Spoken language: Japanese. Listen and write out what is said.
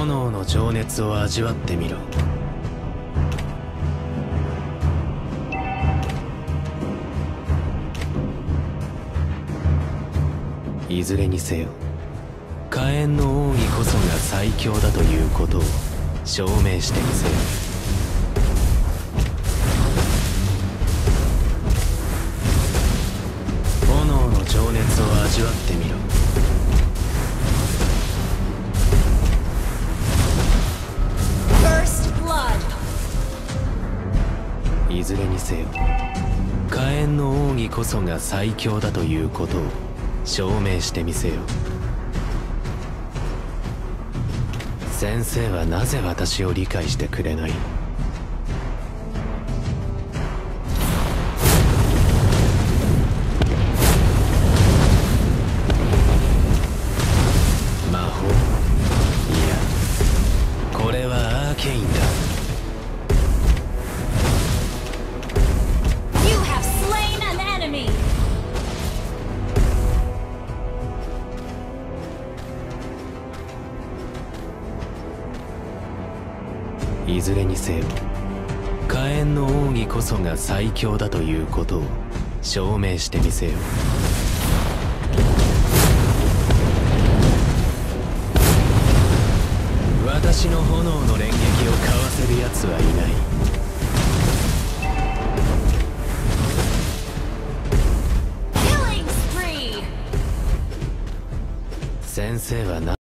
炎の情熱を味わってみろ。いずれにせよ火炎の奥義こそが最強だということを証明してみせよ炎の情熱を味わってみろ。いずれにせよ火炎の奥義こそが最強だということを証明してみせよ先生はなぜ私を理解してくれない？魔法？いやこれはアーケインだ。いずれにせよ火炎の奥義こそが最強だということを証明してみせよ私の炎の連撃をかわせる奴はいない!先生はな